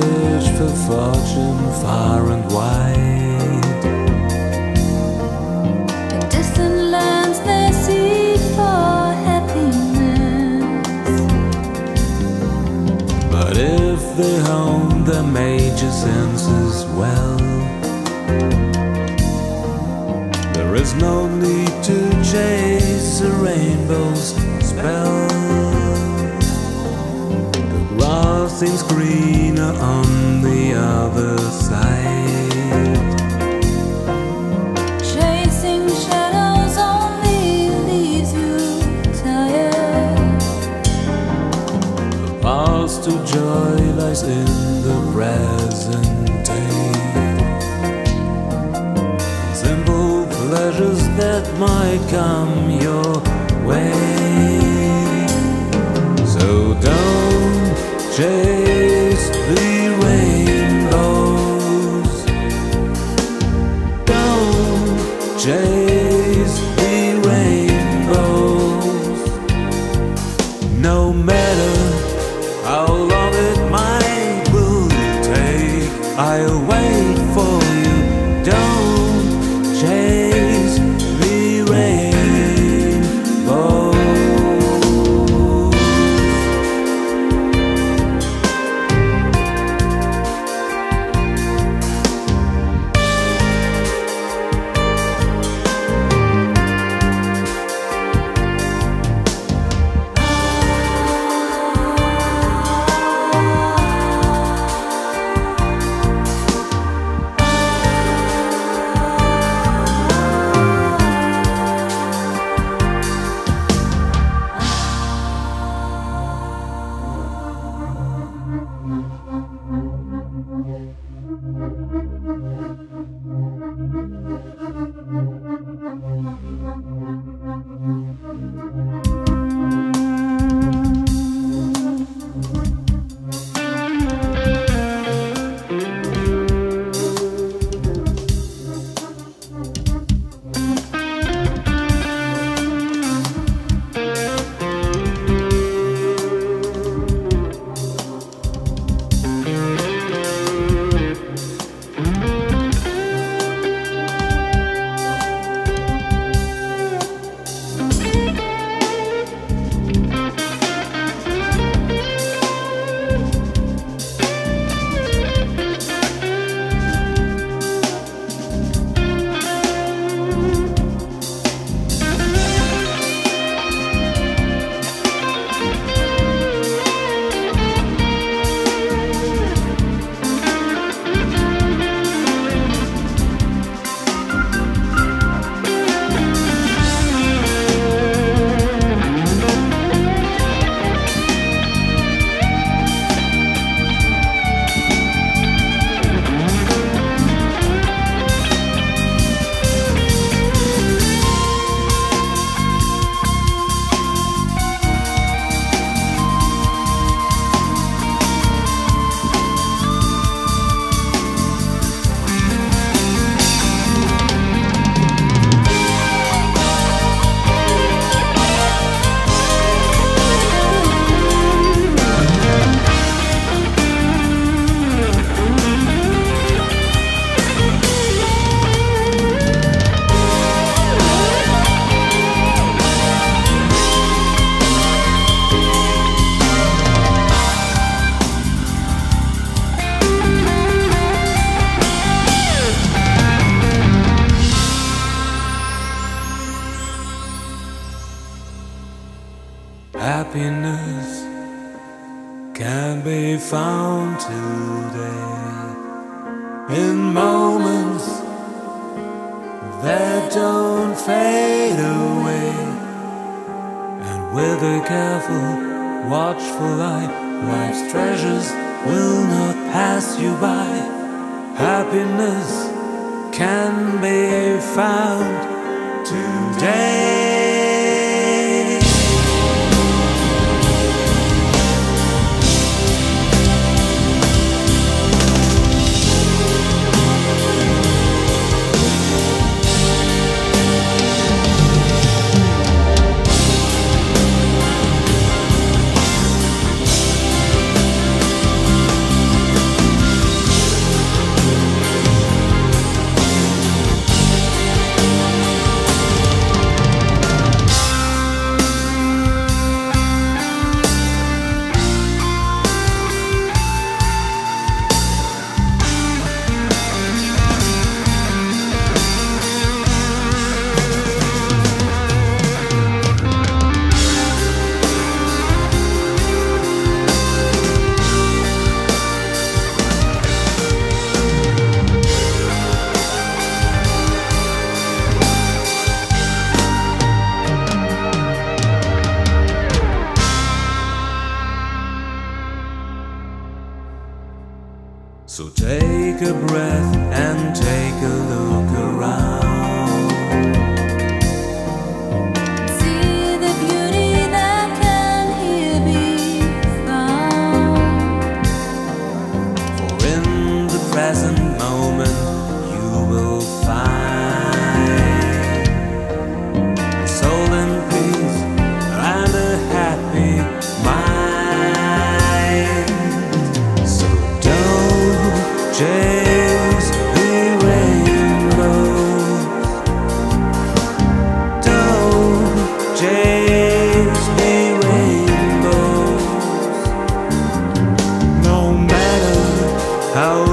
Search for fortune far and wide. In distant lands they seek for happiness. But if they hone their major senses well, there is no need to chase a rainbow's spell. Seems greener on the other side. Chasing shadows only leaves you tired. The path to joy lies in the present day. Simple pleasures that might come your way. Don't Happiness can be found today in moments that don't fade away. And with a careful, watchful eye, life's treasures will not pass you by. Happiness can be found So take a breath and take a look around. How